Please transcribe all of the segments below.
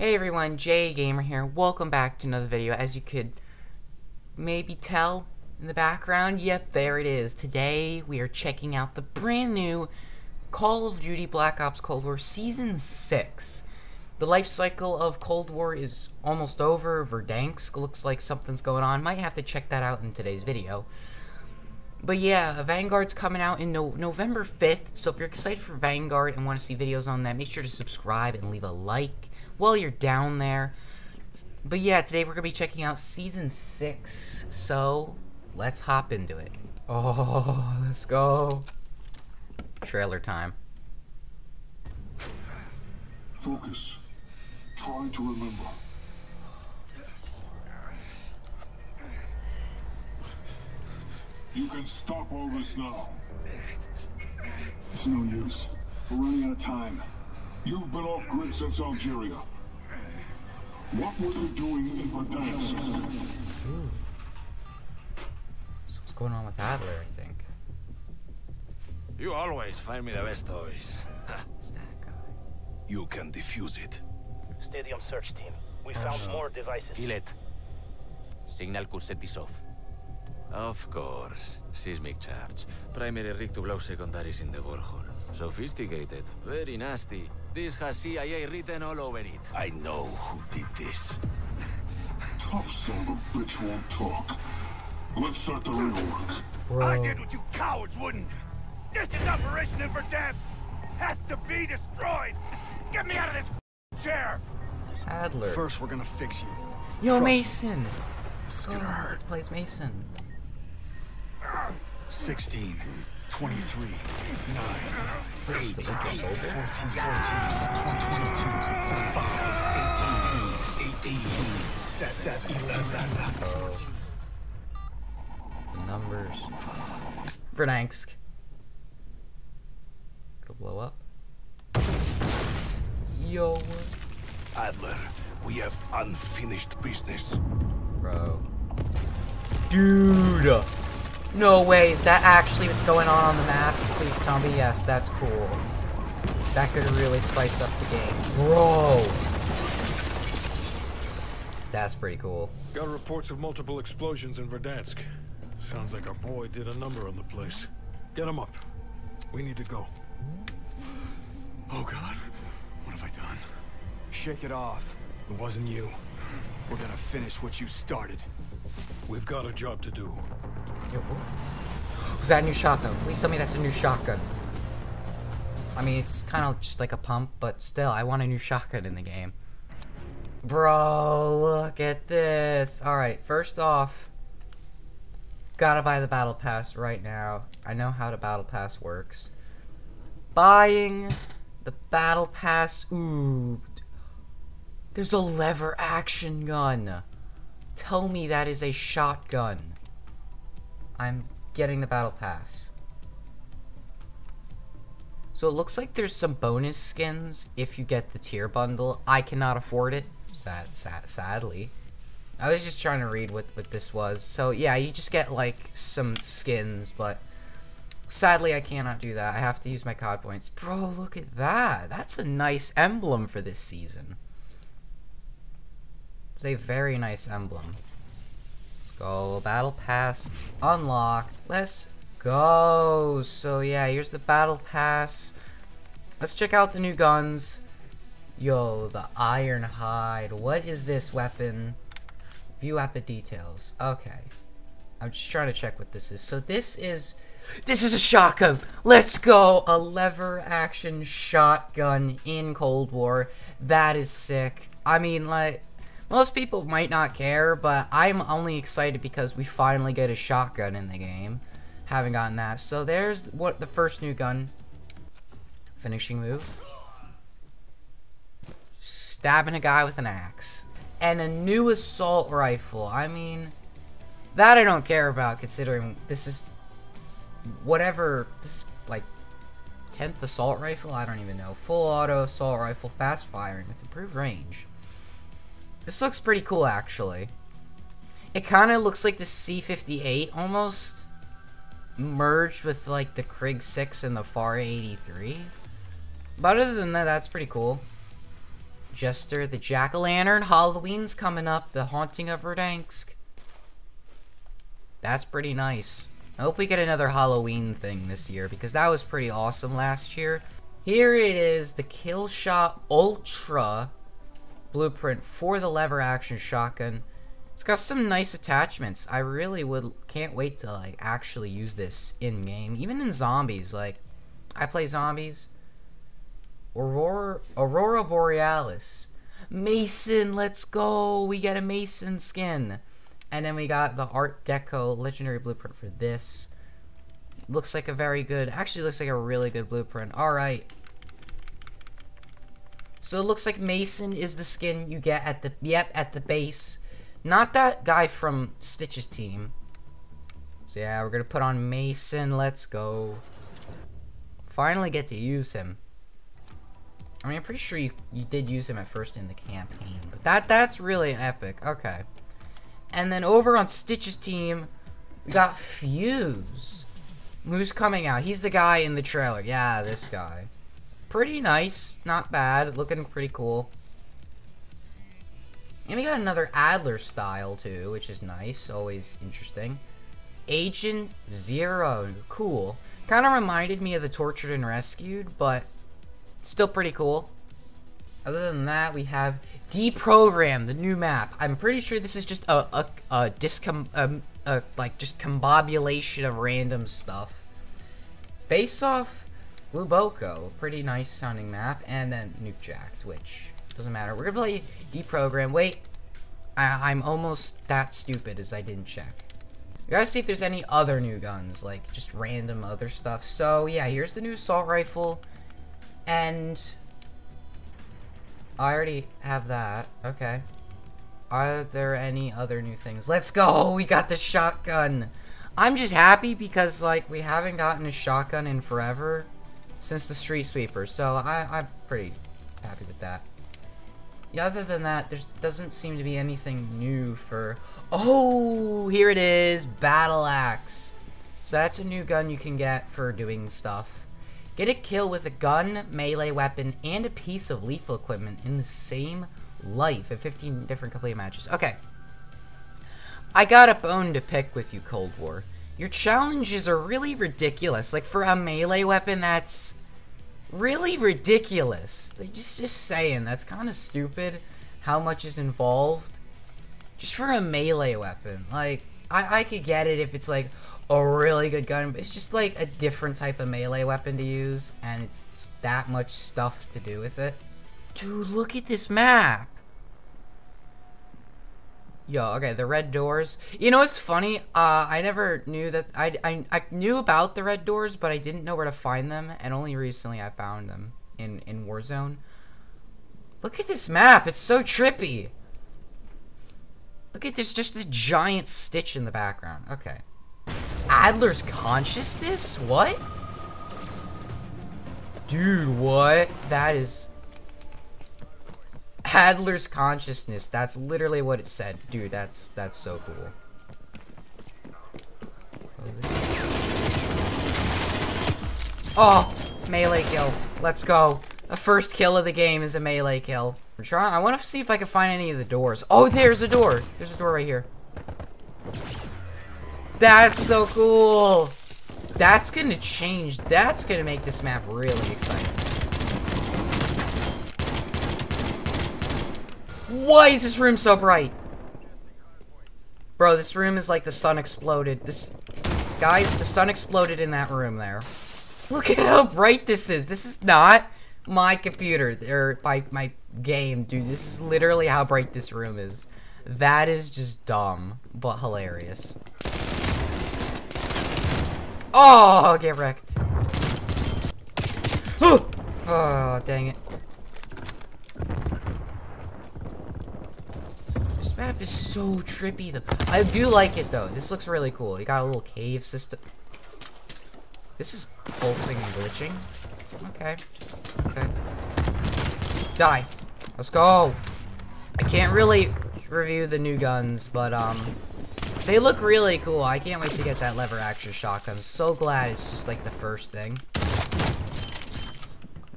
Hey everyone, Jay Gamer here. Welcome back to another video. As you could maybe tell in the background, yep, there it is. Today we are checking out the brand new Call of Duty Black Ops Cold War Season 6. The life cycle of Cold War is almost over. Verdansk looks like something's going on. Might have to check that out in today's video. But yeah, Vanguard's coming out in no November 5th, so if you're excited for Vanguard and want to see videos on that, make sure to subscribe and leave a like while you're down there. But yeah, today we're going to be checking out Season 6, so let's hop into it. Oh, let's go. Trailer time. Focus. Try to remember. You can stop all this now. It's no use. We're running out of time. You've been off grid since Algeria. What were you doing in Verdansk? So what's going on with Adler, I think? You always find me the best toys. Who's that guy? You can defuse it. Stadium search team. We oh, found more devices. Kilet. Signal could set this off. Of course. Seismic charge. Primary rig to blow secondaries in the borehole. Sophisticated. Very nasty. This has CIA written all over it. I know who did this. Tough son of a bitch won't talk. Let's start the real work. Bro. I did what you cowards wouldn't. This is Operation in Verdansk. Has to be destroyed. Get me out of this chair. Adler. First, we're gonna fix you. Yo, Trust me. Mason! Oh, this is Oh, gonna hurt. plays Mason. 16, 23, 9, This is the Winter Soldier. 14, 14, 22, 5, 18, 18, 7, 11. The numbers. Verdansk. It'll blow up. Yo, Adler, we have unfinished business. bro. Dude! No way, is that actually what's going on on the map? Please tell me yes, that's cool. That could really spice up the game. Bro! That's pretty cool. Got reports of multiple explosions in Verdansk. Sounds like our boy did a number on the place. Get him up. We need to go. Oh god, what have I done? Shake it off. It wasn't you. We're gonna finish what you started. We've got a job to do. What was- Was that a new shotgun? Please tell me that's a new shotgun. I mean, it's kind of just like a pump, but still, I want a new shotgun in the game. Bro, look at this. Alright, first off, gotta buy the battle pass right now. I know how the battle pass works. Buying the battle pass. Ooh. There's a lever action gun. Tell me that is a shotgun. I'm getting the battle pass. So it looks like there's some bonus skins if you get the tier bundle. I cannot afford it. Sad, sad, sadly. I was just trying to read what, what this was. So yeah, you just get like some skins, but sadly I cannot do that. I have to use my COD points. Bro, look at that. That's a nice emblem for this season. It's a very nice emblem. Go. Battle pass unlocked. Let's go. So yeah, here's the battle pass. Let's check out the new guns. Yo, the Ironhide. What is this weapon? View weapon details. Okay. I'm just trying to check what this is. So this is this is a shotgun. Let's go. A lever action shotgun in Cold War. That is sick. I mean, like most people might not care, but I'm only excited because we finally get a shotgun in the game. Haven't gotten that. So there's what the first new gun. Finishing move. Stabbing a guy with an axe. And a new assault rifle. I mean, that I don't care about considering this is whatever this is like 10th assault rifle, I don't even know. Full auto assault rifle, fast firing with improved range. This looks pretty cool actually. It kind of looks like the C58 almost merged with like the Krig 6 and the FAR 83. But other than that, that's pretty cool. Jester, the Jack-o'-lantern. Halloween's coming up. The Haunting of Verdansk. That's pretty nice. I hope we get another Halloween thing this year because that was pretty awesome last year. Here it is, the Killshot Ultra blueprint for the lever action shotgun. It's got some nice attachments. I really would can't wait to like actually use this in game, even in zombies. Like I play zombies. Aurora Aurora Borealis. Mason, let's go. We get a Mason skin. And then we got the Art Deco legendary blueprint for this. Looks like a very good, actually looks like a really good blueprint. All right. So it looks like Mason is the skin you get at the, yep, at the base. Not that guy from Stitch's team. So yeah, we're gonna put on Mason, let's go. Finally get to use him. I mean, I'm pretty sure you, you did use him at first in the campaign, but that that's really epic. Okay. And then over on Stitch's team, we got Fuse. Who's coming out? He's the guy in the trailer. Yeah, this guy. Pretty nice. Not bad. Looking pretty cool. And we got another Adler style, too, which is nice. Always interesting. Agent Zero. Cool. Kind of reminded me of the Tortured and Rescued, but still pretty cool. Other than that, we have Deprogram, the new map. I'm pretty sure this is just a, a, a discom, um, like, just combobulation of random stuff. Based off Luboko, pretty nice sounding map, and then Nuke Jacked, which doesn't matter. We're gonna play Deprogram. Wait, I, I'm almost that stupid as I didn't check. We gotta see if there's any other new guns, like just random other stuff. So yeah, here's the new assault rifle, and I already have that. Okay. Are there any other new things? Let's go! We got the shotgun! I'm just happy because, like, we haven't gotten a shotgun in forever since the Street Sweeper, so I, I'm pretty happy with that. Yeah, other than that, there doesn't seem to be anything new for... Oh! Here it is! Battle Axe! So that's a new gun you can get for doing stuff. Get a kill with a gun, melee weapon, and a piece of lethal equipment in the same life at 15 different complete matches. Okay. I got a bone to pick with you, Cold War. Your challenges are really ridiculous. Like, for a melee weapon, that's really ridiculous. Like, just, just saying, that's kind of stupid how much is involved. Just for a melee weapon. Like, I, I could get it if it's like, a really good gun, but it's just like a different type of melee weapon to use, and it's that much stuff to do with it. Dude, look at this map! Yo, okay, the red doors. You know what's funny? Uh, I never knew that, I, I, I knew about the red doors, but I didn't know where to find them, and only recently I found them in, in Warzone. Look at this map, it's so trippy! Look at this, just a giant stitch in the background. Okay. Adler's consciousness? What? Dude, what? That is... Adler's consciousness. That's literally what it said. Dude, that's that's so cool. Oh, melee kill. Let's go. The first kill of the game is a melee kill. Trying. I want to see if I can find any of the doors. Oh, there's a door. There's a door right here. That's so cool. That's gonna change. That's gonna make this map really exciting. Why is this room so bright? Bro, this room is like the sun exploded. This, guys, the sun exploded in that room there. Look at how bright this is. This is not my computer or my, my game, dude. This is literally how bright this room is. That is just dumb, but hilarious. Oh, get wrecked. oh, dang it. Map is so trippy though. I do like it though. This looks really cool. You got a little cave system. This is pulsing and glitching. Okay. Okay. Die. Let's go. I can't really review the new guns, but um they look really cool. I can't wait to get that lever action shotgun. I'm so glad it's just like the first thing.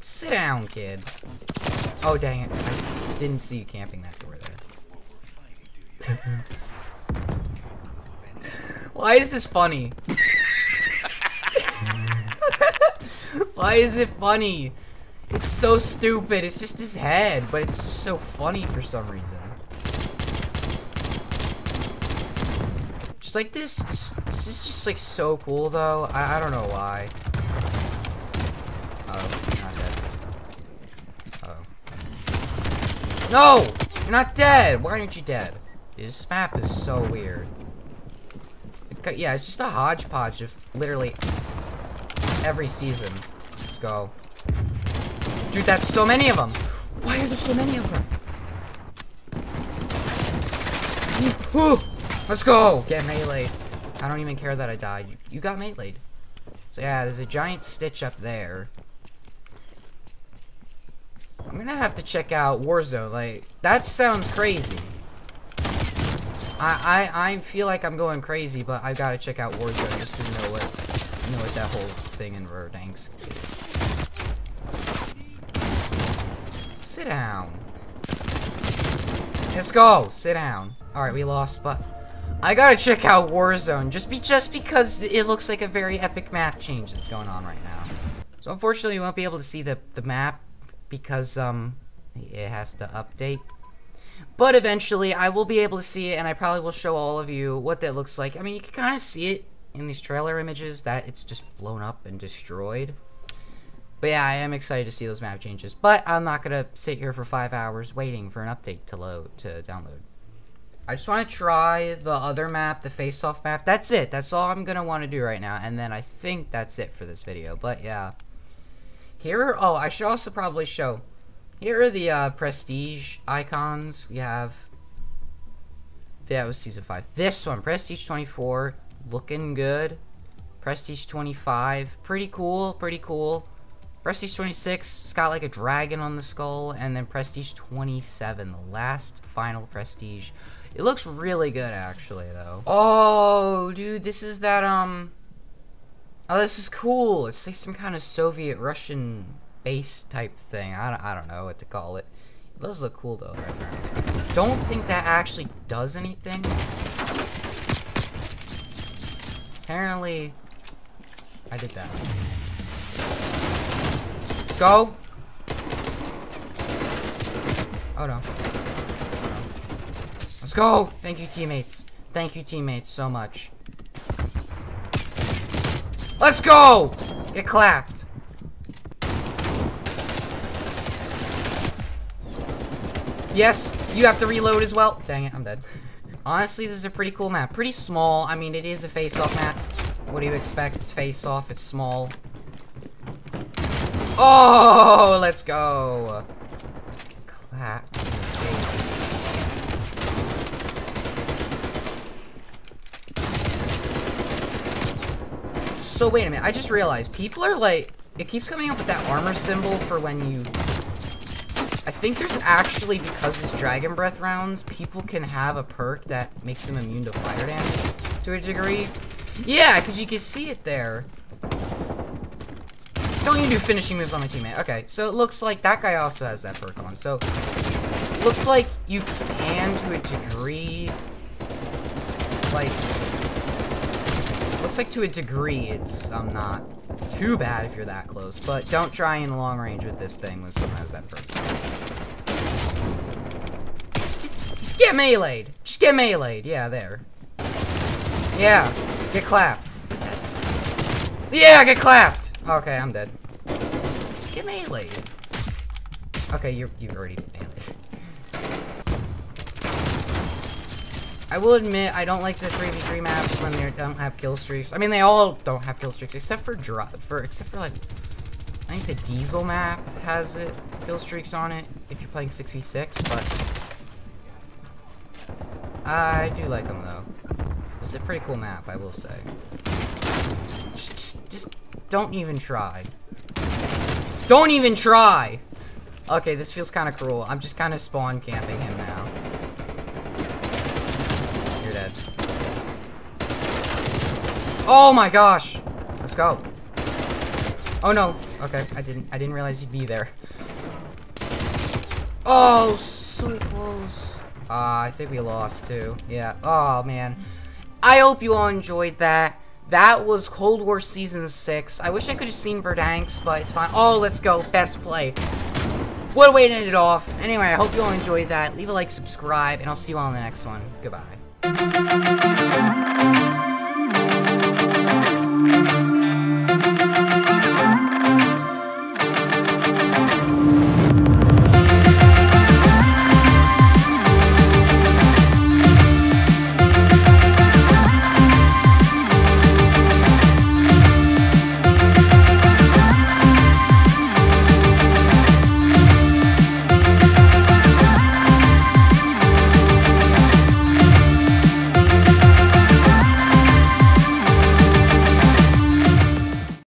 Sit down, kid. Oh, dang it. I didn't see you camping that door. Why is this funny? Why is it funny? It's so stupid. It's just his head, but it's just so funny for some reason. Just like this, this, is just like so cool though. I, I don't know why. Oh, you're not dead. Uh oh. No! You're not dead! Why aren't you dead? This map is so weird. It's got, yeah, it's just a hodgepodge of literally every season. Let's go. Dude, that's so many of them. Why are there so many of them? Let's go! Get meleeed. I don't even care that I died. You, got meleeed. So yeah, there's a giant stitch up there. I'm gonna have to check out Warzone. Like, that sounds crazy. I, I, I feel like I'm going crazy, but I gotta check out Warzone just to know what, know what that whole thing in Verdansk is. Sit down. Let's go. Sit down. All right, we lost, but I gotta check out Warzone just be just because it looks like a very epic map change that's going on right now. So unfortunately, you won't be able to see the the map because um it has to update. But eventually, I will be able to see it, and I probably will show all of you what that looks like. I mean, you can kind of see it in these trailer images that it's just blown up and destroyed. But yeah, I am excited to see those map changes. But I'm not going to sit here for five hours waiting for an update to load, to download. I just want to try the other map, the face-off map. That's it. That's all I'm going to want to do right now. And then I think that's it for this video. But yeah. Here oh, I should also probably show... Here are the uh, prestige icons. We have... That was Season 5. This one, Prestige 24. Looking good. Prestige 25. Pretty cool. Pretty cool. Prestige 26. It's got like a dragon on the skull. And then Prestige 27. The last final Prestige. It looks really good, actually, though. Oh, dude. This is that, um... Oh, this is cool. It's like some kind of Soviet Russian base type thing. I don't, I don't know what to call it. It does look cool though. Don't think that actually does anything. Apparently, I did that. Let's go. Oh no. Let's go. Thank you, teammates. Thank you, teammates, so much. Let's go! Get clapped. Yes, you have to reload as well. Dang it, I'm dead. Honestly, this is a pretty cool map. Pretty small. I mean, it is a face-off map. What do you expect? It's face-off. It's small. Oh, let's go. Clap. So wait a minute. I just realized people are like, it keeps coming up with that armor symbol for when you I think there's actually, because it's Dragon Breath rounds, people can have a perk that makes them immune to fire damage to a degree. Yeah, because you can see it there. Don't you do finishing moves on my teammate. Okay, so it looks like that guy also has that perk on. So, looks like you can to a degree. Like, looks like to a degree it's um, not too bad if you're that close. But don't try in long range with this thing when someone has that perk. Get meleeed. Just get meleeed. Yeah, there. Yeah. Get clapped. That's... Yeah, get clapped. Okay, I'm dead. Get meleeed. Okay, you're you've already meleeed. I will admit I don't like the 3v3 maps when they don't have kill streaks. I mean, they all don't have kill streaks except for for except for like I think the Diesel map has it kill streaks on it if you're playing 6v6, but I do like them though. It's a pretty cool map, I will say. Just, just, just don't even try. Don't even try! Okay, this feels kind of cruel. I'm just kind of spawn camping him now. You're dead. Oh my gosh! Let's go. Oh no. Okay, I didn't I didn't realize you'd be there. Oh, so close. Uh, I think we lost too. Yeah. Oh, man. I hope you all enjoyed that. That was Cold War Season 6. I wish I could have seen Verdansk, but it's fine. Oh, let's go. Best play. What a way to end it off. Anyway, I hope you all enjoyed that. Leave a like, subscribe, and I'll see you all in the next one. Goodbye.